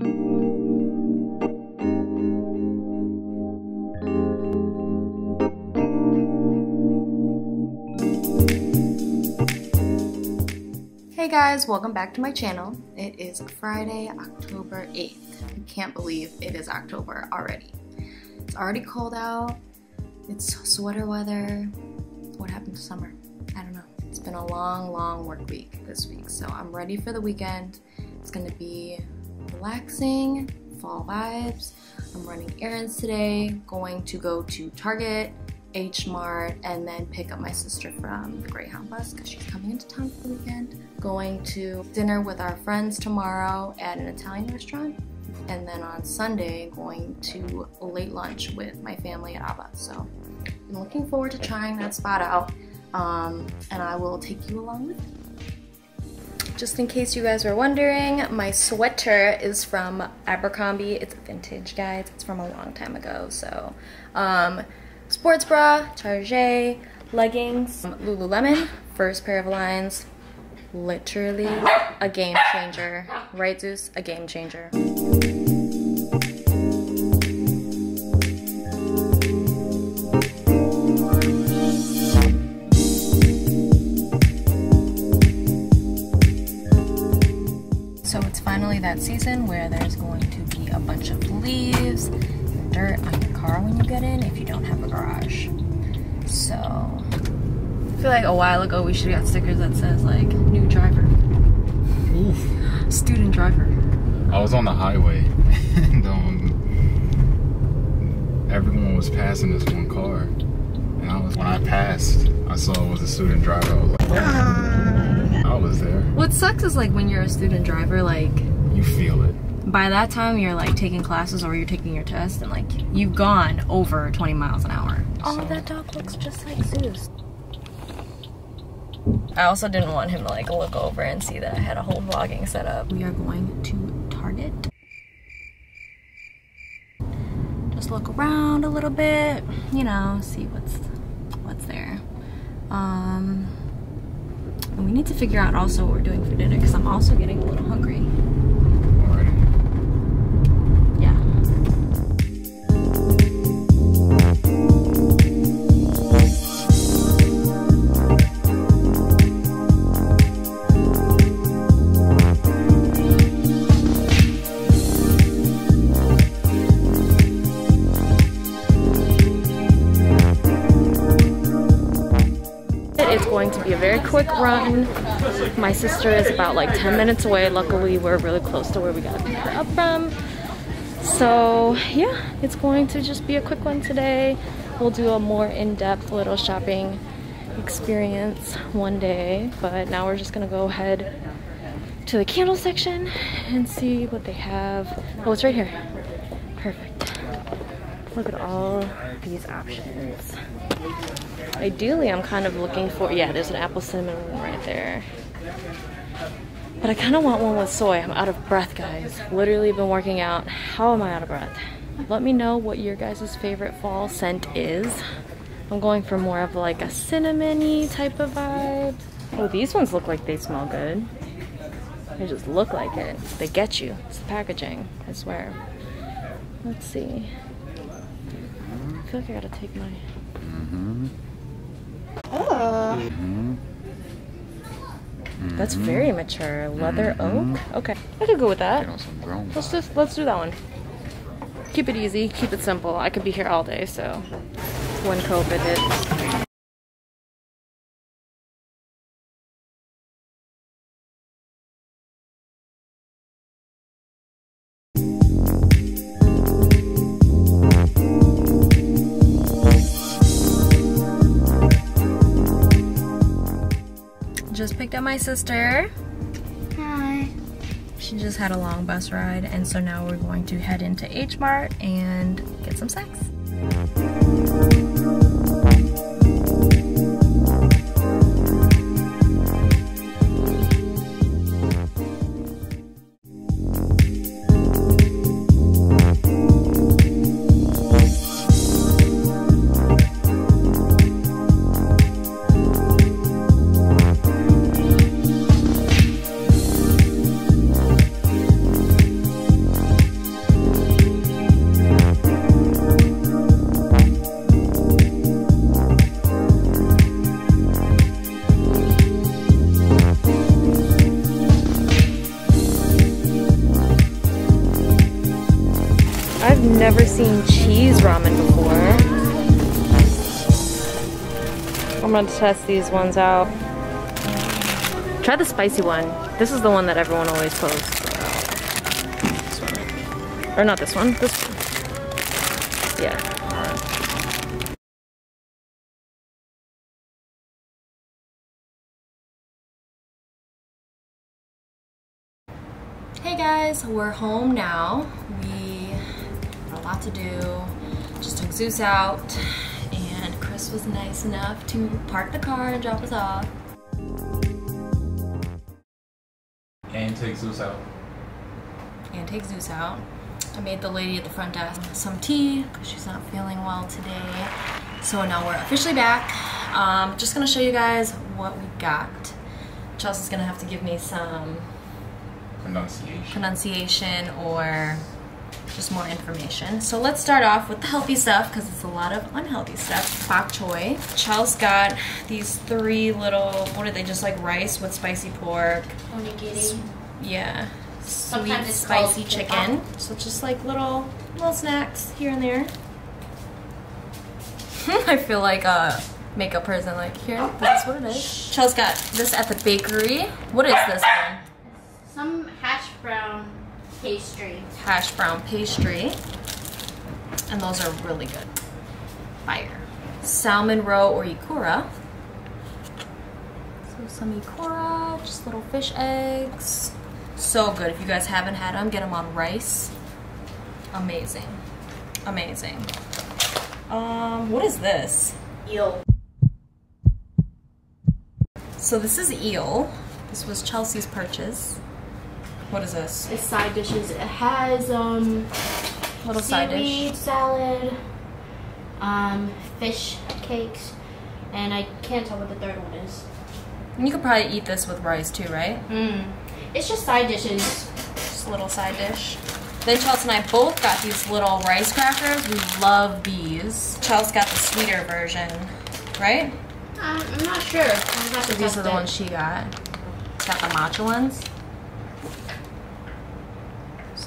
Hey guys, welcome back to my channel. It is Friday, October 8th. I can't believe it is October already. It's already cold out. It's sweater weather. What happened to summer? I don't know. It's been a long, long work week this week, so I'm ready for the weekend. It's gonna be relaxing, fall vibes. I'm running errands today, going to go to Target, H Mart, and then pick up my sister from the Greyhound bus because she's coming into town for the weekend. Going to dinner with our friends tomorrow at an Italian restaurant. And then on Sunday, going to late lunch with my family at Aba. So I'm looking forward to trying that spot out. Um, and I will take you along with me. Just in case you guys were wondering, my sweater is from Abercrombie. It's vintage, guys. It's from a long time ago. So, um, sports bra, Target, leggings, Lululemon, first pair of lines. Literally a game changer. Right, Zeus? A game changer. That season where there's going to be a bunch of leaves and dirt on your car when you get in if you don't have a garage. So I feel like a while ago we should have got stickers that says like new driver. Oof. Student driver. I was on the highway and um, everyone was passing this one car. And I was when I passed, I saw it was a student driver. I was like, oh, I was there. What sucks is like when you're a student driver, like You feel it. by that time you're like taking classes or you're taking your test and like you've gone over 20 miles an hour. Oh, So- that dog looks just like Zeus. I also didn't want him to like look over and see that I had a whole vlogging setup. We are going to Target. Just look around a little bit, you know, see what's what's there. Um, and we need to figure out also what we're doing for dinner because I'm also getting a little hungry. Quick run. My sister is about like 10 minutes away. Luckily, we're really close to where we gotta pick her up from. So yeah, it's going to just be a quick one today. We'll do a more in-depth little shopping experience one day, but now we're just gonna go ahead to the candle section and see what they have. Oh, it's right here. Perfect. Look at all these options. Ideally, I'm kind of looking for, yeah, there's an apple cinnamon one right there. But I kind of want one with soy. I'm out of breath, guys. Literally been working out. How am I out of breath? Let me know what your guys' favorite fall scent is. I'm going for more of like a cinnamony type of vibe. Oh, these ones look like they smell good. They just look like it. They get you. It's the packaging, I swear. Let's see. I feel like I gotta take my. Mm-hmm. Oh. That's very mature. Leather oak. Okay, I could go with that. Let's just let's do that one. Keep it easy, keep it simple. I could be here all day, so when COVID hit. Just picked up my sister. Hi. She just had a long bus ride, and so now we're going to head into H Mart and get some snacks. Seen cheese ramen before. I'm gonna test these ones out. Try the spicy one. This is the one that everyone always posts. Uh, or not this one, this one. Yeah. Hey guys, we're home now. We lot to do. Just took Zeus out and Chris was nice enough to park the car and drop us off. And take Zeus out. and take Zeus out. I made the lady at the front desk some tea because she's not feeling well today. So now we're officially back. Um, just gonna show you guys what we got. Chelsea's gonna have to give me some Pronunciation. pronunciation or just more information. So let's start off with the healthy stuff because it's a lot of unhealthy stuff. Bok choy. Chelse's got these three little, what are they, just like rice with spicy pork. Onigiri. Yeah. Sweet spicy chicken. So just like little little snacks here and there. I feel like a makeup person like here, oh. this is what it is. Chelse's got this at the bakery. What is this one? Some hash brown pastry. Hash brown pastry. And those are really good. Fire. Salmon roe or ikura. So some ikura, just little fish eggs. So good. If you guys haven't had them, get them on rice. Amazing. Amazing. Um, what is this? Eel. So this is eel. This was Chelsea's purchase. What is this? It's side dishes. It has um Little side dish. salad, um, fish cakes, and I can't tell what the third one is. And you could probably eat this with rice too, right? Mm. It's just side dishes. Just a little side dish. Then Chelsea and I both got these little rice crackers. We love these. Chelsea got the sweeter version, right? Um, I'm not sure. So these are the ones she got. It's got the matcha ones.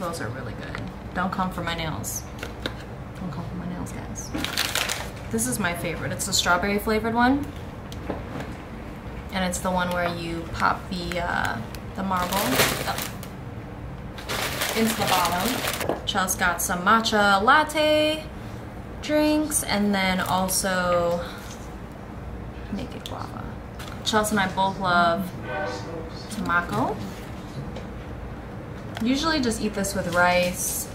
Those are really good. Don't come for my nails. Don't come for my nails, guys. This is my favorite. It's the strawberry flavored one. And it's the one where you pop the uh, the marble into the bottom. Chelsea got some matcha latte drinks and then also naked guava. Chelsea and I both love tamako. Usually just eat this with rice.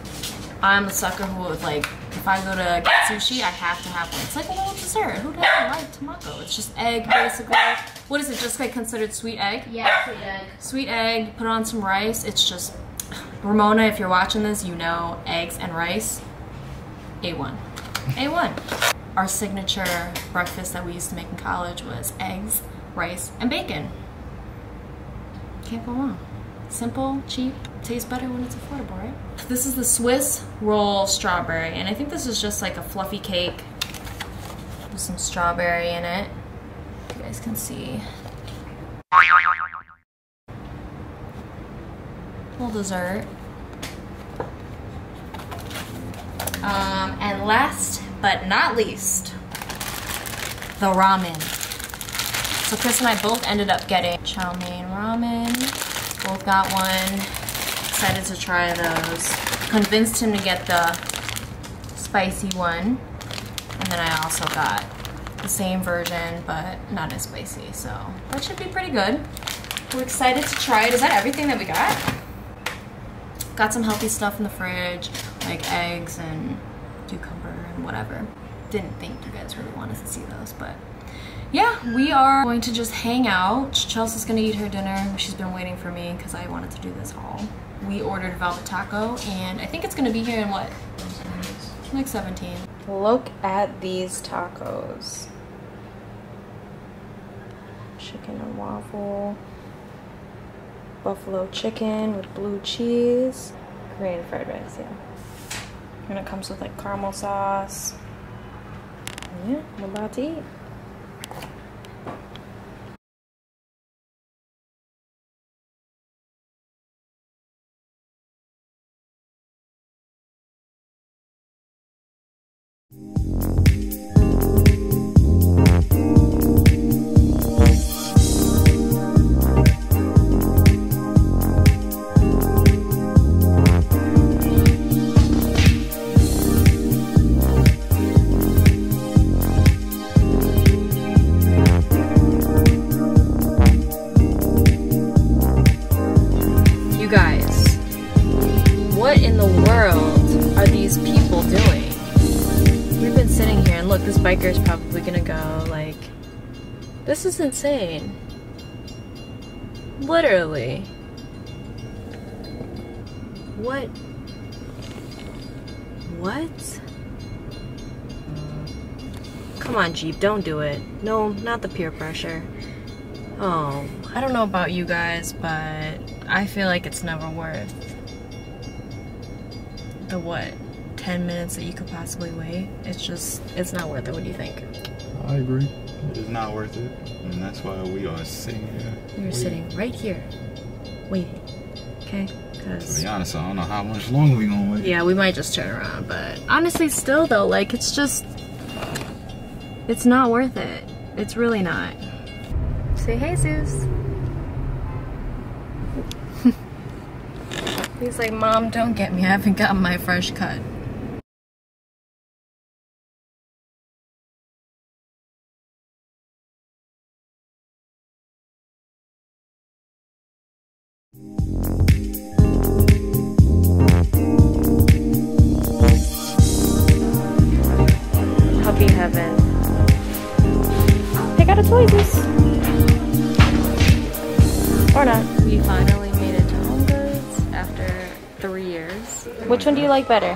I'm a sucker who would like, if I go to get sushi, I have to have one. It's like a little dessert. Who doesn't like tamako? It's just egg, basically. What is it, just like considered sweet egg? Yeah, sweet egg. Sweet egg, put on some rice. It's just, Ramona, if you're watching this, you know eggs and rice. A1. A1. Our signature breakfast that we used to make in college was eggs, rice, and bacon. Can't go wrong. Simple, cheap, tastes better when it's affordable, right? This is the Swiss roll strawberry, and I think this is just like a fluffy cake with some strawberry in it. You guys can see. Little dessert. Um, and last but not least, the ramen. So Chris and I both ended up getting chow mein ramen. Both got one. Excited to try those. Convinced him to get the spicy one. And then I also got the same version, but not as spicy. So that should be pretty good. We're excited to try it. Is that everything that we got? Got some healthy stuff in the fridge, like eggs and cucumber and whatever. Didn't think you guys really wanted to see those, but yeah, we are going to just hang out. Chelsea's gonna eat her dinner. She's been waiting for me because I wanted to do this haul. We ordered Velvet Taco, and I think it's gonna be here in what? Like 17. Look at these tacos. Chicken and waffle. Buffalo chicken with blue cheese. Korean fried rice, yeah. And it comes with like caramel sauce. Yeah, I'm about to eat. Guys, what in the world are these people doing? We've been sitting here and look, this biker is probably gonna go like, this is insane. Literally. What? What? Come on, Jeep, don't do it. No, not the peer pressure. Oh, I don't know about you guys, but I feel like it's never worth the what? 10 minutes that you could possibly wait. It's just, it's not worth it. What do you think? I agree. It's not worth it. And that's why we are sitting here. We were sitting right here, waiting. Okay? To be honest, I don't know how much longer we're gonna wait. Yeah, we might just turn around, but honestly, still though, like it's just, it's not worth it. It's really not. Say hey, Zeus. He's like, Mom, don't get me. I haven't gotten my fresh cut. You like better?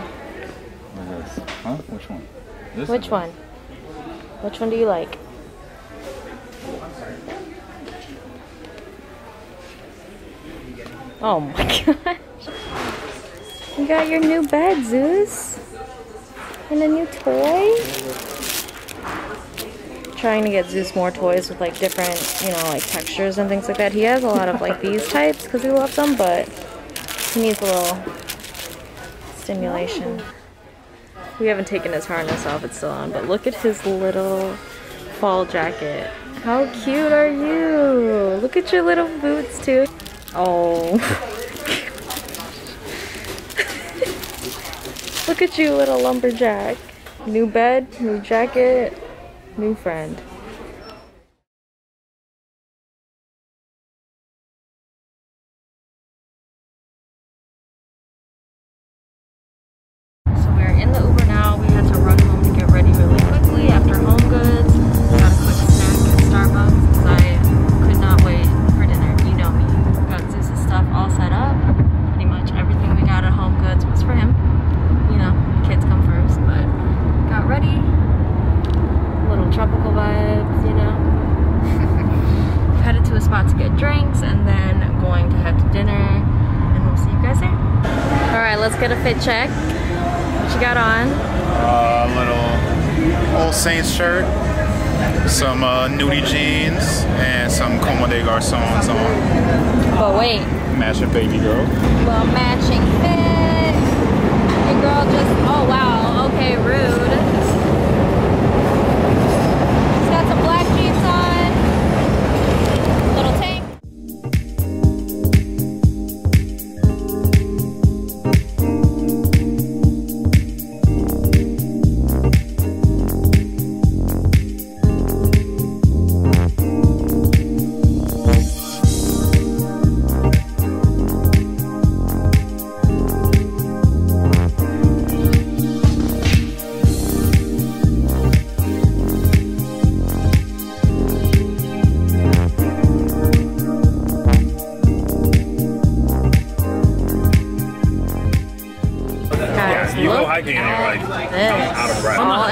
Huh? Which one? This Which one? Which one do you like? Oh my gosh. You got your new bed, Zeus. And a new toy. Trying to get Zeus more toys with like different, you know, like textures and things like that. He has a lot of like these types because he loves them, but he needs a little stimulation. We haven't taken his harness off, it's still on, but look at his little fall jacket. How cute are you? Look at your little boots too. Oh. look at you, little lumberjack. New bed, new jacket, new friend. In the Uber some uh, nudie jeans, and some Como de Garçons on. But wait, Matching baby girl. Well, matching fit. Your girl just, oh wow, okay, rude.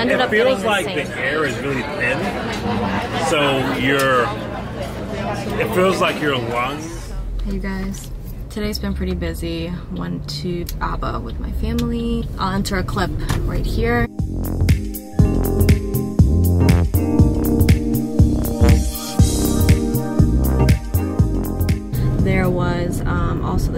Ended it up feels getting like the same. the air is really thin, so your it feels like your lungs. Hey you guys, today's been pretty busy. Went to Aba with my family. I'll enter a clip right here.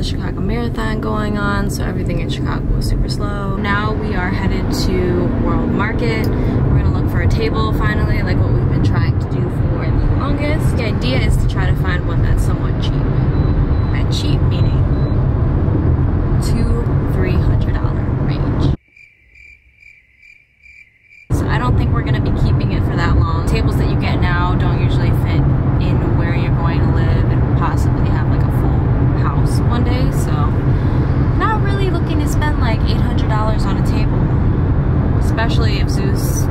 The Chicago Marathon going on, so everything in Chicago was super slow. Now we are headed to World Market. We're gonna look for a table finally, like what we've been trying to do for the longest. The idea is to try to find one that's somewhat cheap. At cheap meaning two, three hundred dollar range. So I don't think we're gonna be keeping it for that long. Tables that you get now don't usually fit in where you're going to live and possibly have like a full house one day. So not really looking to spend especially if Zeus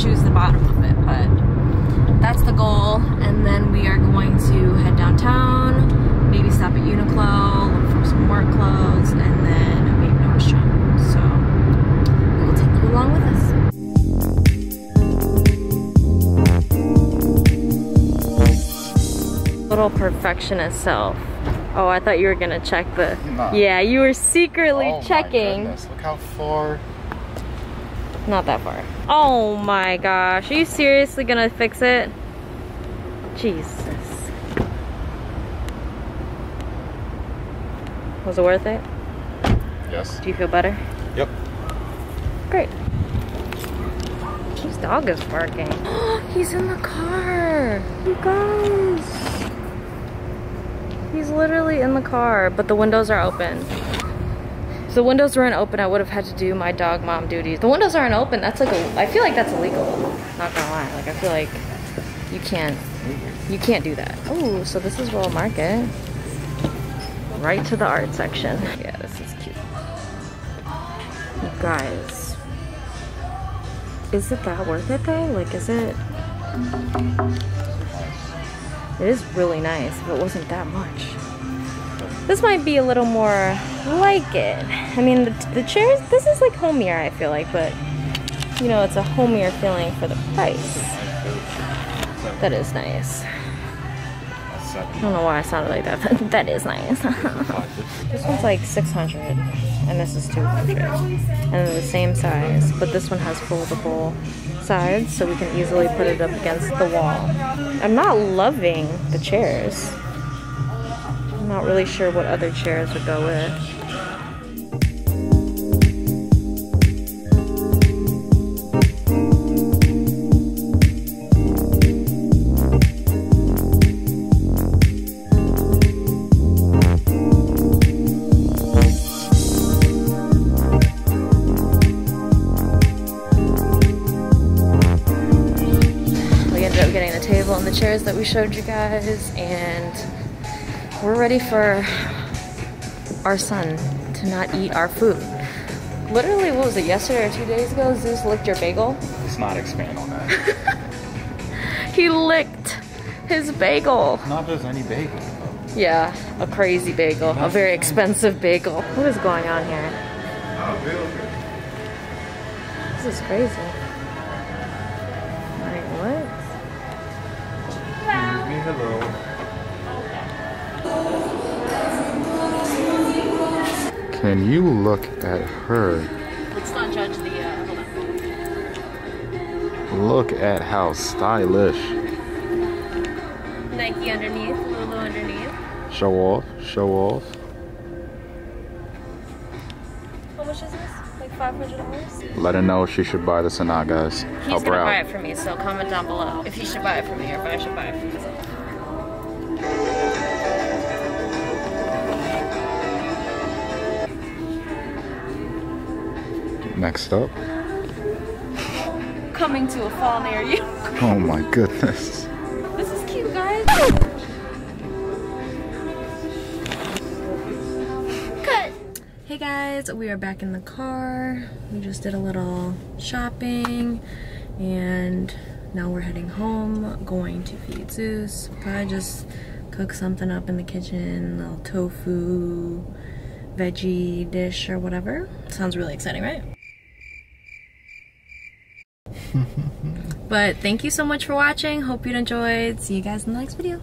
chews the bottom of it. But that's the goal. And then we are going to head downtown, maybe stop at Uniqlo, look for some work clothes, and then maybe Nordstrom. So we will take you along with us. Little perfectionist self. Oh, I thought you were gonna check the. Nah. Yeah, you were secretly Oh my checking. goodness, Look how far. Not that far. Oh my gosh. Are you seriously gonna fix it? Jesus. Was it worth it? Yes. Do you feel better? Yep. Great. His dog is barking? Oh he's in the car. You guys. He's literally in the car, but the windows are open. The windows weren't open, I would have had to do my dog mom duties. The windows aren't open. That's like a, I feel like that's illegal. Not gonna lie. Like I feel like you can't, you can't do that. Oh, so this is World Market. Right to the art section. Yeah, this is cute. You guys. Is it that worth it though? Like, is it? It is really nice if it wasn't that much. This might be a little more like it. I mean, the, the chairs, this is like homier, I feel like, but you know, it's a homier feeling for the price. That is nice. I don't know why I sounded like that, but that is nice. this one's like 600 and this is 200 and they're the same size, but this one has foldable sides so we can easily put it up against the wall. I'm not loving the chairs. I'm not really sure what other chairs would go with. Chairs that we showed you guys, and we're ready for our son to not eat our food. Literally, what was it, yesterday or two days ago? Zeus licked your bagel. Let's not expand on that. He licked his bagel. not just any bagel. Yeah, a crazy bagel, a very expensive bagel. What is going on here? This is crazy. Can you look at her? Let's not judge the, uh, hold on. Look at how stylish. Nike underneath, Lulu underneath. Show off, show off. How much is this? Like $500? Let her know she should buy this or not, guys. He's Help gonna buy out. it for me, so comment down below if he should buy it for me or if I should buy it for myself. Next up. Coming to a fall near you. Oh my goodness. This is cute, guys. Cut. Hey guys, we are back in the car. We just did a little shopping and now we're heading home, going to feed Zeus. Probably just cook something up in the kitchen, a little tofu, veggie dish or whatever. Sounds really exciting, right? But thank you so much for watching. Hope you enjoyed. See you guys in the next video.